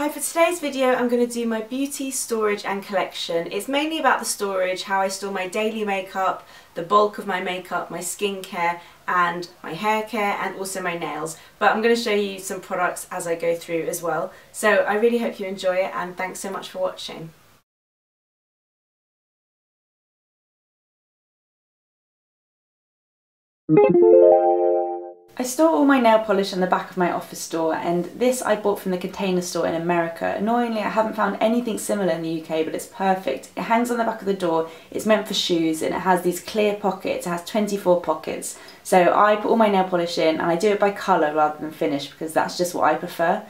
Hi, for today's video I'm going to do my beauty storage and collection. It's mainly about the storage, how I store my daily makeup, the bulk of my makeup, my skincare and my hair care and also my nails. But I'm going to show you some products as I go through as well. So I really hope you enjoy it and thanks so much for watching. I store all my nail polish in the back of my office door and this I bought from the container store in America. Annoyingly I haven't found anything similar in the UK but it's perfect. It hangs on the back of the door, it's meant for shoes and it has these clear pockets, it has 24 pockets. So I put all my nail polish in and I do it by colour rather than finish because that's just what I prefer.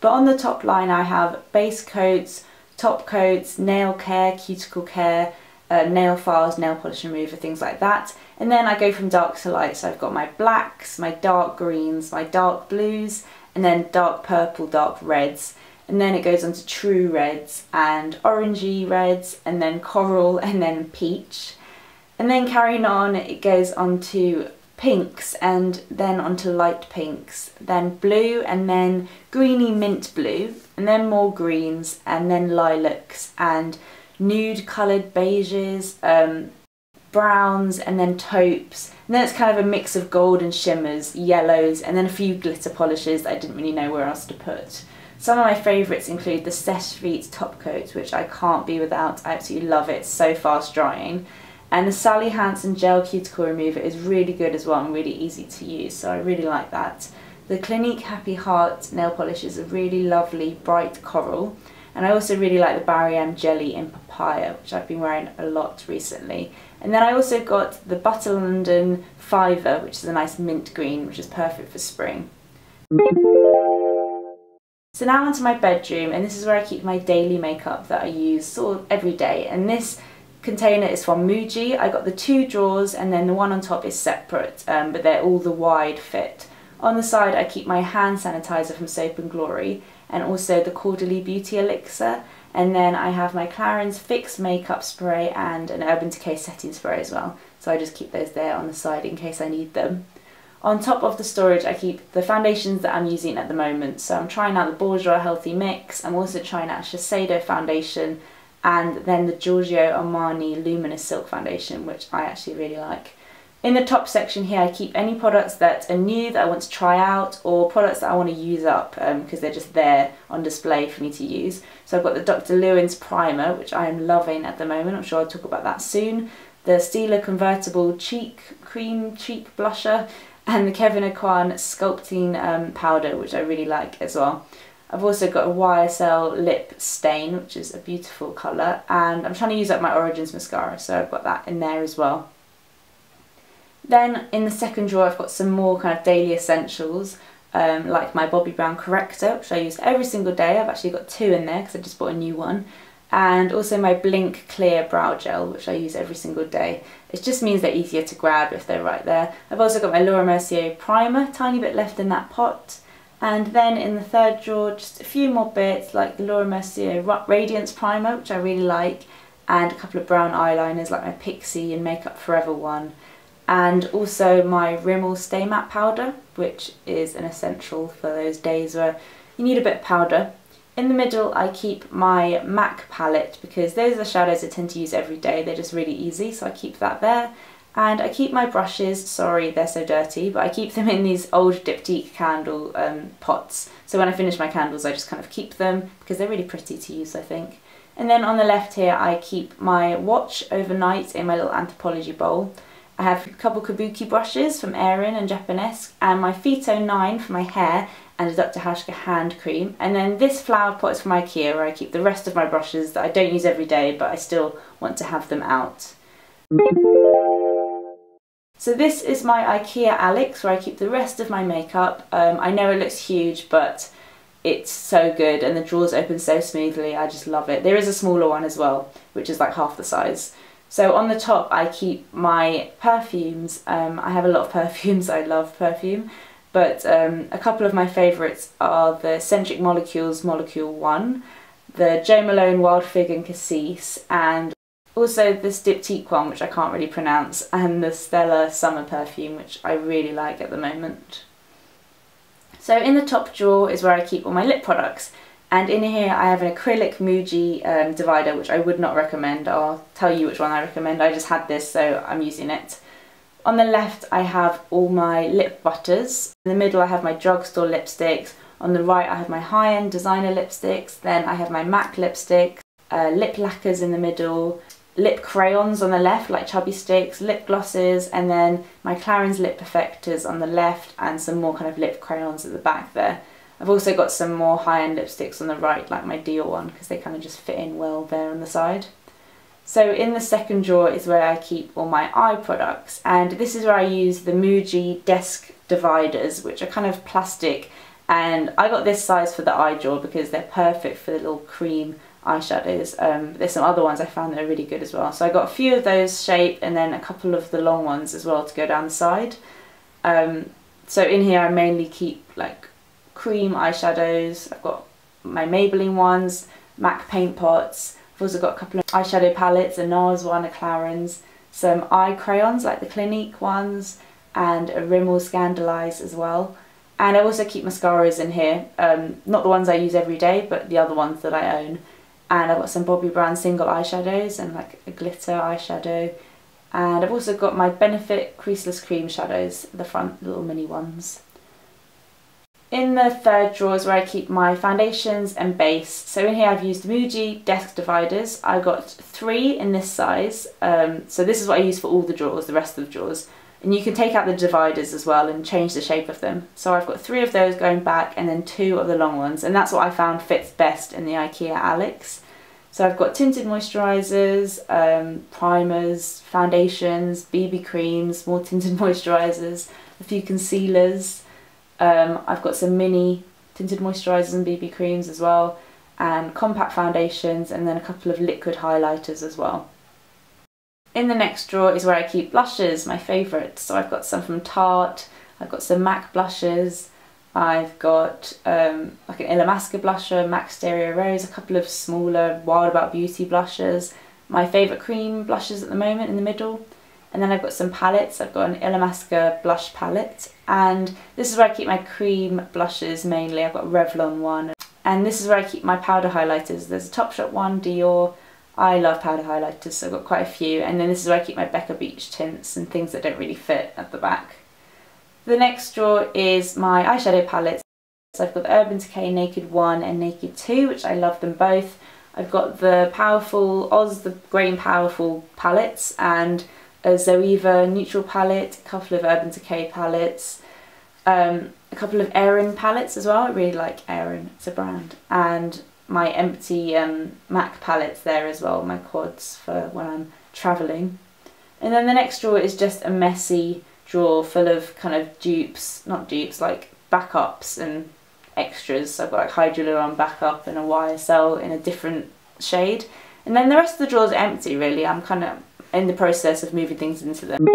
But on the top line I have base coats, top coats, nail care, cuticle care, uh, nail files, nail polish remover, things like that. And then I go from dark to light. So I've got my blacks, my dark greens, my dark blues, and then dark purple, dark reds. And then it goes on to true reds and orangey reds, and then coral, and then peach. And then carrying on, it goes on to pinks and then onto light pinks, then blue and then greeny mint blue, and then more greens and then lilacs and nude coloured beiges, um, browns and then taupes. And then it's kind of a mix of gold and shimmers, yellows, and then a few glitter polishes that I didn't really know where else to put. Some of my favourites include the Seche Vite top coat, which I can't be without. I absolutely love it, it's so fast drying. And the Sally Hansen Gel Cuticle Remover is really good as well and really easy to use, so I really like that. The Clinique Happy Heart nail polish is a really lovely bright coral. And I also really like the Barry M Jelly in Papaya, which I've been wearing a lot recently. And then I also got the Butter London Fiver, which is a nice mint green, which is perfect for spring. So now onto my bedroom, and this is where I keep my daily makeup that I use sort of every day. And this container is from Muji. I got the two drawers, and then the one on top is separate, um, but they're all the wide fit. On the side I keep my hand sanitizer from Soap and Glory and also the Caudalie Beauty Elixir and then I have my Clarins Fix Makeup Spray and an Urban Decay Setting Spray as well so I just keep those there on the side in case I need them. On top of the storage I keep the foundations that I'm using at the moment so I'm trying out the Bourjois Healthy Mix, I'm also trying out Shiseido foundation and then the Giorgio Armani Luminous Silk Foundation which I actually really like. In the top section here I keep any products that are new that I want to try out or products that I want to use up because um, they're just there on display for me to use. So I've got the Dr. Lewins primer which I am loving at the moment, I'm sure I'll talk about that soon. The Stila Convertible Cheek Cream Cheek Blusher and the Kevyn Aucoin Sculpting um, Powder which I really like as well. I've also got a YSL lip stain which is a beautiful colour and I'm trying to use up my Origins mascara so I've got that in there as well. Then in the second drawer I've got some more kind of daily essentials um, like my Bobbi Brown corrector which I use every single day. I've actually got two in there because I just bought a new one and also my Blink Clear Brow Gel which I use every single day. It just means they're easier to grab if they're right there. I've also got my Laura Mercier primer, tiny bit left in that pot and then in the third drawer just a few more bits like the Laura Mercier Radiance primer which I really like and a couple of brown eyeliners like my Pixi and Makeup Forever one and also my Rimmel Stay Matte powder which is an essential for those days where you need a bit of powder. In the middle I keep my MAC palette because those are the shadows I tend to use every day, they're just really easy so I keep that there. And I keep my brushes, sorry they're so dirty, but I keep them in these old diptyque candle um, pots. So when I finish my candles I just kind of keep them because they're really pretty to use I think. And then on the left here I keep my watch overnight in my little Anthropologie bowl. I have a couple kabuki brushes from Aerin and Japonesque and my Phyto 9 for my hair and a Dr. Hauschka hand cream. And then this flower pot is from Ikea where I keep the rest of my brushes that I don't use every day but I still want to have them out. So this is my Ikea Alex where I keep the rest of my makeup. Um, I know it looks huge but it's so good and the drawers open so smoothly, I just love it. There is a smaller one as well which is like half the size. So on the top I keep my perfumes. Um, I have a lot of perfumes, I love perfume. But um, a couple of my favourites are the Escentric Molecules Molecule 1, the Jo Malone Wild Fig and Cassis, and also this Diptyque one, which I can't really pronounce, and the Stella Summer perfume, which I really like at the moment. So in the top drawer is where I keep all my lip products And in here I have an acrylic Muji um, divider, which I would not recommend. I'll tell you which one I recommend. I just had this, so I'm using it. On the left I have all my lip butters. In the middle I have my drugstore lipsticks. On the right I have my high-end designer lipsticks. Then I have my MAC lipstick, uh, lip lacquers in the middle, lip crayons on the left like chubby sticks, lip glosses and then my Clarins lip perfectors on the left and some more kind of lip crayons at the back there. I've also got some more high-end lipsticks on the right, like my Dior one, because they kind of just fit in well there on the side. So in the second drawer is where I keep all my eye products, and this is where I use the Muji desk dividers, which are kind of plastic, and I got this size for the eye drawer because they're perfect for the little cream eyeshadows. Um, there's some other ones I found that are really good as well. So I got a few of those shape and then a couple of the long ones as well to go down the side. Um, so in here I mainly keep like cream eyeshadows. I've got my Maybelline ones, MAC paint pots. I've also got a couple of eyeshadow palettes, a NARS one, a Clarins, some eye crayons like the Clinique ones, and a Rimmel Scandaleyes as well. And I also keep mascaras in here, um, not the ones I use every day, but the other ones that I own. And I've got some Bobbi Brown single eyeshadows and like a glitter eyeshadow. And I've also got my Benefit Creaseless Cream shadows, the front little mini ones. In the third drawer is where I keep my foundations and base. So in here I've used Muji desk dividers. I've got three in this size. Um, so this is what I use for all the drawers, the rest of the drawers. And you can take out the dividers as well and change the shape of them. So I've got three of those going back and then two of the long ones. And that's what I found fits best in the IKEA Alex. So I've got tinted moisturisers, um, primers, foundations, BB creams, more tinted moisturisers, a few concealers, um, I've got some mini tinted moisturisers and BB creams as well and compact foundations and then a couple of liquid highlighters as well. In the next drawer is where I keep blushes, my favourite. So I've got some from Tarte, I've got some MAC blushes, I've got um, like an Illamasqua blusher, MAC Stereo Rose, a couple of smaller Wild About Beauty blushes, my favourite cream blushes at the moment in the middle, and then I've got some palettes. I've got an Illamasqua blush palette and this is where I keep my cream blushes mainly. I've got Revlon one and this is where I keep my powder highlighters. There's a Topshop one, Dior. I love powder highlighters so I've got quite a few and then this is where I keep my Becca Beach tints and things that don't really fit at the back. The next drawer is my eyeshadow palettes. So I've got the Urban Decay Naked 1 and Naked 2 which I love them both. I've got the Powerful Oz the Great and Powerful palettes and a Zoeva neutral palette, a couple of Urban Decay palettes, um, a couple of Aerin palettes as well. I really like Aerin, it's a brand. And my empty um, MAC palettes there as well, my quads for when I'm travelling. And then the next drawer is just a messy drawer full of kind of dupes, not dupes, like backups and extras. So I've got like Hydraluron backup and a YSL in a different shade. And then the rest of the drawers empty really. I'm kind of in the process of moving things into them.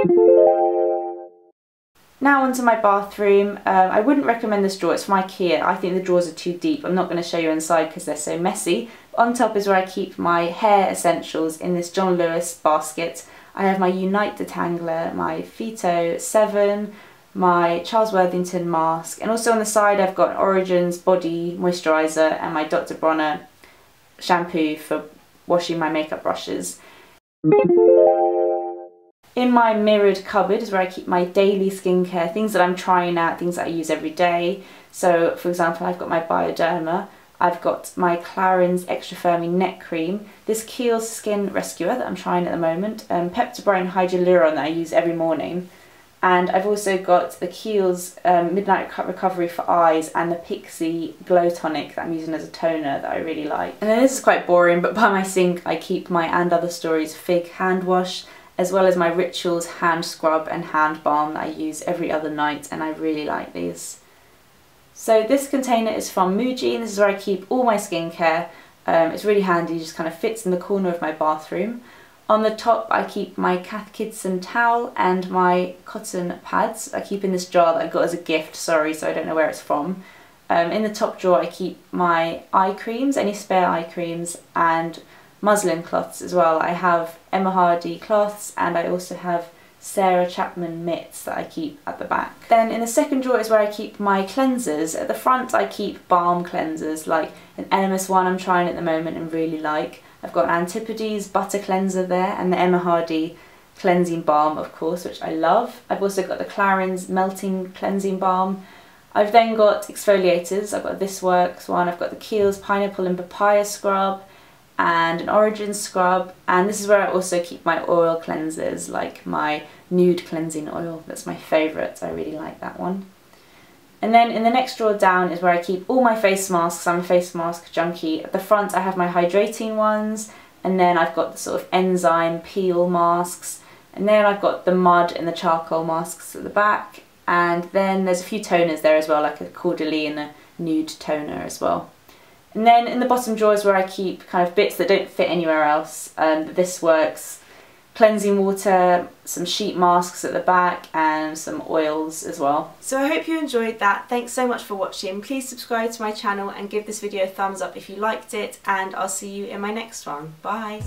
Now onto my bathroom. Um, I wouldn't recommend this drawer, it's from Ikea. I think the drawers are too deep. I'm not going to show you inside because they're so messy. On top is where I keep my hair essentials in this John Lewis basket. I have my Unite detangler, my Phyto 7, my Charles Worthington mask, and also on the side I've got Origins body moisturiser and my Dr. Bronner shampoo for washing my makeup brushes. In my mirrored cupboard is where I keep my daily skincare, things that I'm trying out, things that I use every day. So for example, I've got my Bioderma, I've got my Clarins Extra Firming Neck Cream, this Kiehl's Skin Rescuer that I'm trying at the moment, um, Pepto-Bismol Hyaluron that I use every morning, and I've also got the Kiehl's um, Midnight Recovery for Eyes and the Pixi Glow Tonic that I'm using as a toner that I really like. And then this is quite boring, but by my sink I keep my And Other Stories Fig hand wash, as well as my Rituals hand scrub and hand balm that I use every other night, and I really like these. So this container is from Muji, and this is where I keep all my skincare. Um, it's really handy, it just kind of fits in the corner of my bathroom. On the top I keep my Cath Kidston towel and my cotton pads. I keep in this jar that I got as a gift, sorry, so I don't know where it's from. Um, in the top drawer I keep my eye creams, any spare eye creams, and muslin cloths as well. I have Emma Hardy cloths and I also have Sarah Chapman mitts that I keep at the back. Then in the second drawer is where I keep my cleansers. At the front I keep balm cleansers like an Elemis one I'm trying at the moment and really like. I've got an Antipodes butter cleanser there and the Emma Hardy cleansing balm of course which I love. I've also got the Clarins melting cleansing balm. I've then got exfoliators, I've got this works one, I've got the Kiehl's pineapple and papaya scrub and an origin scrub. And this is where I also keep my oil cleansers like my nude cleansing oil. That's my favourite I really like that one. And then in the next drawer down is where I keep all my face masks. I'm a face mask junkie. At the front I have my hydrating ones. And then I've got the sort of enzyme peel masks. And then I've got the mud and the charcoal masks at the back. And then there's a few toners there as well like a Caudalie and a nude toner as well and then in the bottom drawer is where I keep kind of bits that don't fit anywhere else. And this works. Cleansing water, some sheet masks at the back and some oils as well. So I hope you enjoyed that. Thanks so much for watching. Please subscribe to my channel and give this video a thumbs up if you liked it and I'll see you in my next one. Bye!